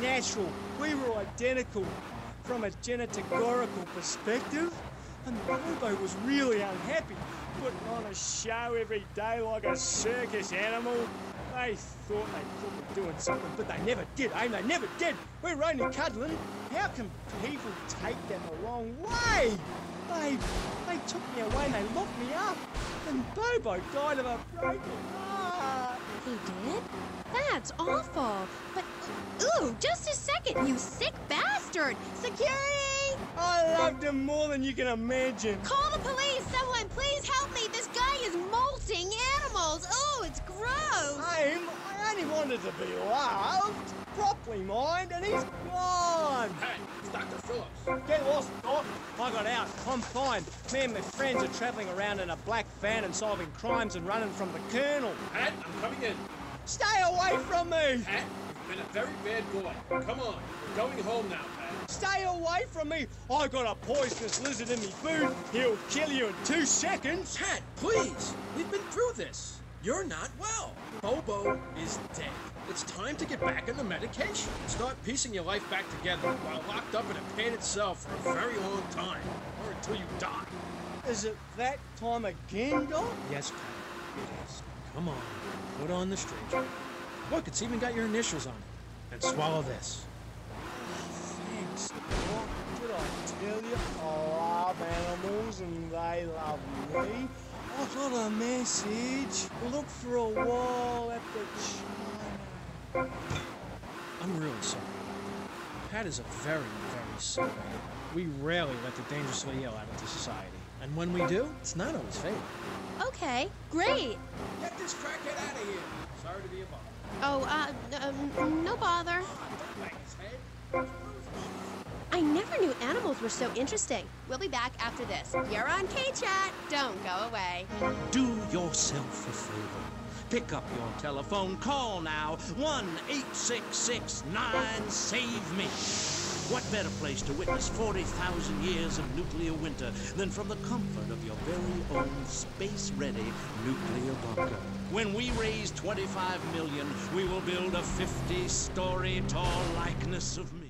natural. We were identical from a geneticorical perspective. And Bobo was really unhappy, putting on a show every day like a circus animal. They thought they could be doing something, but they never did, eh? They never did. We're only cuddling. How can people take that the wrong way? They, they took me away and they locked me up. And Bobo died of a broken heart. He did? That's awful. But, ooh, just a second, you sick bastard! Security! I loved him more than you can imagine. Call the police! Someone, please help me! This guy is molting animals! Oh, it's gross! Aim, I only wanted to be loved, properly, mind, and he's gone. Hey, it's Dr. Phillips. Get lost, Doc. I got out. I'm fine. Me and my friends are travelling around in a black van and solving crimes and running from the Colonel. Pat, I'm coming in. Stay away from me! Pat, you've been a very bad boy. Come on, going home now, Pat. Stay away from me! I got a poisonous lizard in me food. He'll kill you in two seconds. Pat, please! We've been through this. You're not well. Bobo is dead. It's time to get back on the medication. Start piecing your life back together while locked up in a padded cell for a very long time. Or until you die. Is it that time again, Doc? Yes, Pat, it is. Come on, put on the stranger. Look, it's even got your initials on it. And swallow this. Thanks, Doc. Did I tell you I love animals and they love me? I got a message. Look for a while at the China. I'm really sorry. Pat is a very, very sick man. We rarely let the dangerously ill out into society. And when we do, it's not always fatal. Okay, great. Get this crackhead out of here! Sorry to be a bother. Oh, uh, um, no bother. Never knew animals were so interesting. We'll be back after this. You're on K-Chat. Don't go away. Do yourself a favor. Pick up your telephone. Call now. 1 866 9 Save Me. What better place to witness 40,000 years of nuclear winter than from the comfort of your very own space ready nuclear bunker? When we raise 25 million, we will build a 50 story tall likeness of me.